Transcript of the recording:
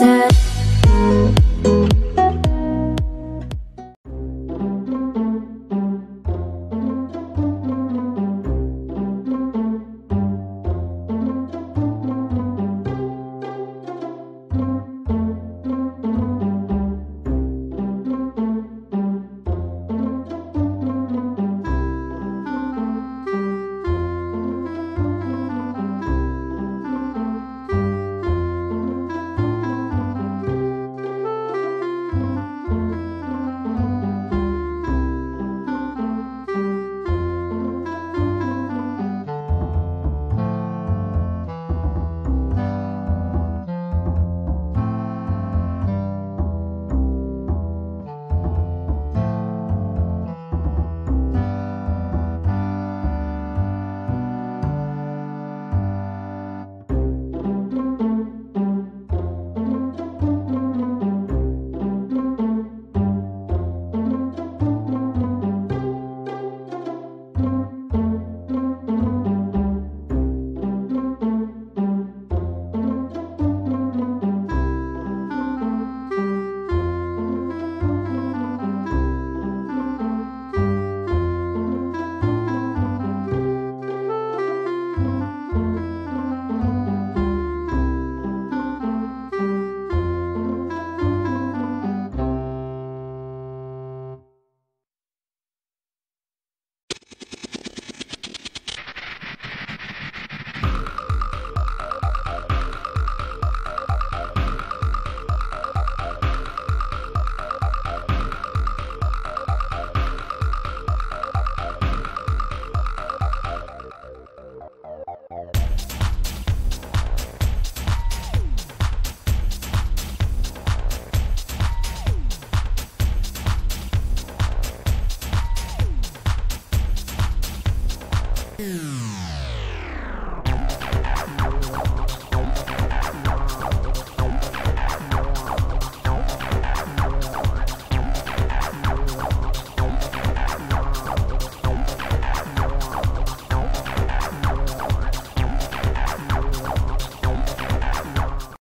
said. Yeah.